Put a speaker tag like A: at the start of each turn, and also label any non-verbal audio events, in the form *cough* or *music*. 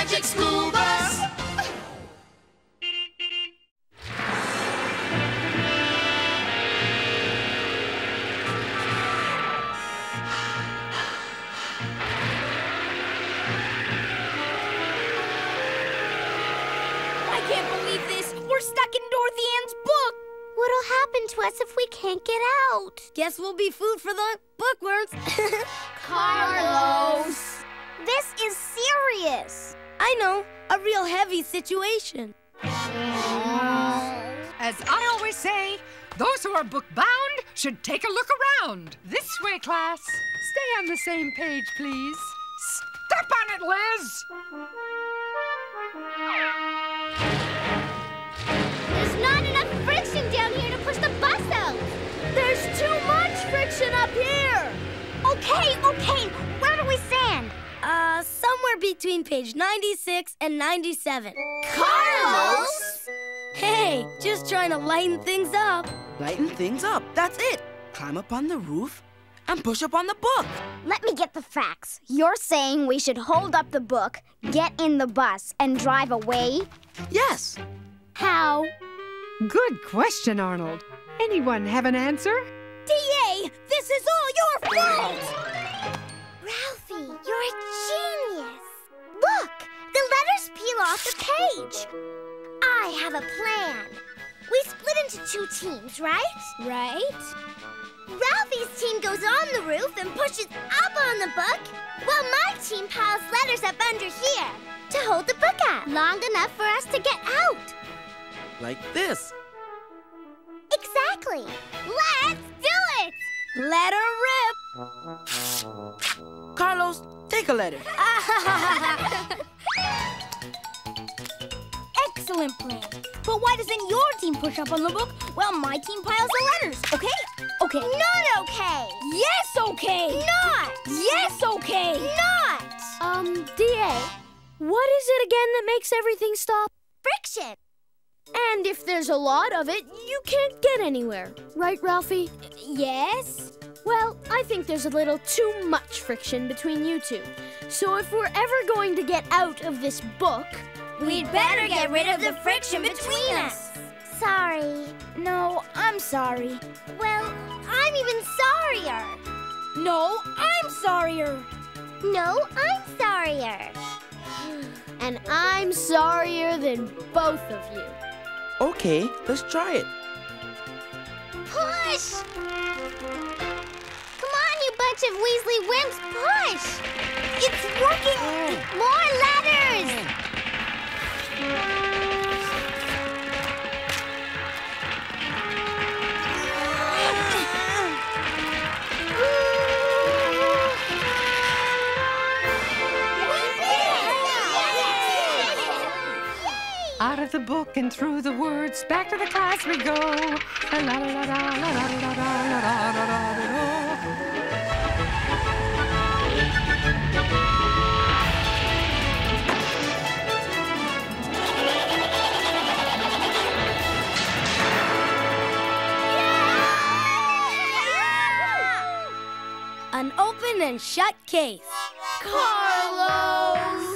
A: magic school bus.
B: I can't believe this. We're stuck in Dorothy Ann's book.
C: What'll happen to us if we can't get out?
B: Guess we'll be food for the bookworms. *laughs*
C: Carlos! This is serious.
B: I know, a real heavy situation.
D: As I always say, those who are book bound should take a look around. This way, class. Stay on the same page, please. Step on it, Liz!
C: There's not enough friction down here to push the bus out.
B: There's too much friction up here.
C: Okay, okay. Where do we stand?
B: Uh, somewhere between page 96 and 97.
C: Carlos!
B: Hey, just trying to lighten things up.
E: Lighten things up. That's it. Climb up on the roof and push up on the book.
C: Let me get the facts. You're saying we should hold up the book, get in the bus, and drive away?
E: Yes.
C: How?
D: Good question, Arnold. Anyone have an answer?
B: DA, this
C: off the page. I have a plan. We split into two teams, right?
B: Right?
C: Ralphie's team goes on the roof and pushes up on the book, while my team piles letters up under here to hold the book up long enough for us to get out.
E: Like this.
C: Exactly. Let's do it!
B: Let her
E: Carlos, take a letter. *laughs*
B: Excellent plan. But why doesn't your team push up on the book while my team piles the letters? Okay? Okay.
C: Not okay.
B: Yes, okay.
C: Not.
B: Yes, okay.
C: Not.
B: Um, DA, what is it again that makes everything stop?
C: Friction.
B: And if there's a lot of it, you can't get anywhere. Right, Ralphie? Yes. Well, I think there's a little too much friction between you two. So if we're ever going to get out of this book,
C: We'd better get rid of the friction between us. Sorry.
B: No, I'm sorry.
C: Well, I'm even sorrier.
B: No, I'm sorrier.
C: No, I'm sorrier.
B: And I'm sorrier than both of you.
E: Okay, let's try it.
C: Push! Come on, you bunch of Weasley wimps, push! It's working! Oh. More letters!
D: Out of the book and through the words, back to the class we go.
B: An open and shut case.
C: Carlos!